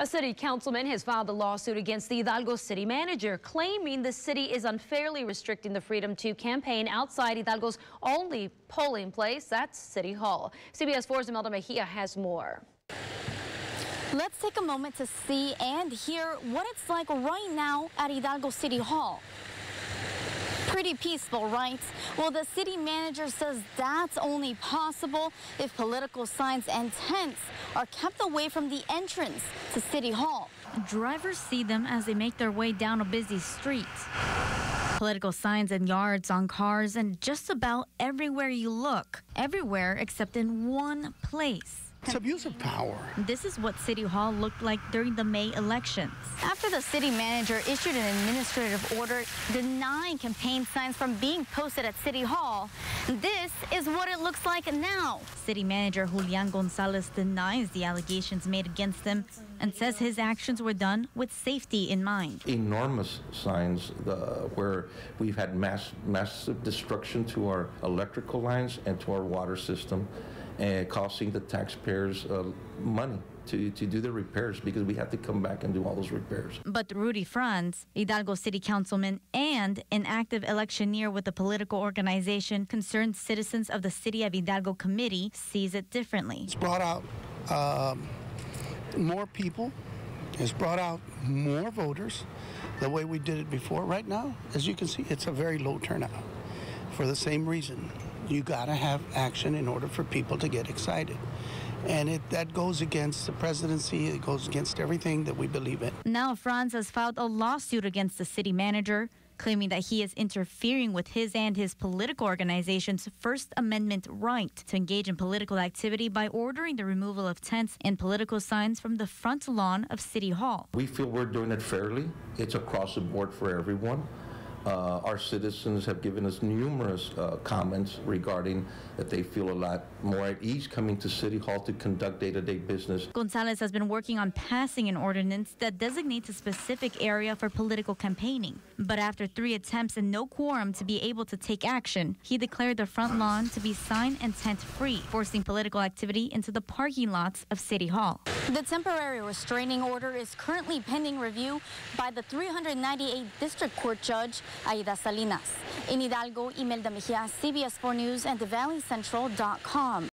A city councilman has filed a lawsuit against the Hidalgo city manager, claiming the city is unfairly restricting the freedom to campaign outside Hidalgo's only polling place, that's City Hall. CBS 4's Imelda Mejia has more. Let's take a moment to see and hear what it's like right now at Hidalgo City Hall. Pretty peaceful, right? Well, the city manager says that's only possible if political signs and tents are kept away from the entrance to City Hall. Drivers see them as they make their way down a busy street. Political signs and yards on cars and just about everywhere you look. Everywhere except in one place. It's abuse of power. This is what City Hall looked like during the May elections. After the city manager issued an administrative order denying campaign signs from being posted at City Hall, this is what it looks like now. City manager Julian Gonzalez denies the allegations made against him and says his actions were done with safety in mind. Enormous signs the, where we've had mass, massive destruction to our electrical lines and to our water system and costing the taxpayers uh, money to, to do the repairs because we have to come back and do all those repairs. But Rudy Franz, Hidalgo City Councilman and an active electioneer with the political organization Concerned Citizens of the City of Hidalgo Committee, sees it differently. It's brought out um, more people, it's brought out more voters the way we did it before. Right now, as you can see, it's a very low turnout for the same reason you got to have action in order for people to get excited. And it, that goes against the presidency. It goes against everything that we believe in. Now, Franz has filed a lawsuit against the city manager, claiming that he is interfering with his and his political organization's First Amendment right to engage in political activity by ordering the removal of tents and political signs from the front lawn of City Hall. We feel we're doing it fairly. It's across the board for everyone. Uh, our citizens have given us numerous uh, comments regarding that they feel a lot more at ease coming to City Hall to conduct day-to-day business. Gonzalez has been working on passing an ordinance that designates a specific area for political campaigning. But after three attempts and no quorum to be able to take action, he declared the front lawn to be sign and tent free, forcing political activity into the parking lots of City Hall. The temporary restraining order is currently pending review by the 398 District Court Judge Aida Salinas. In Hidalgo, Imelda Mejia, CBS 4 News and TheValleyCentral.com.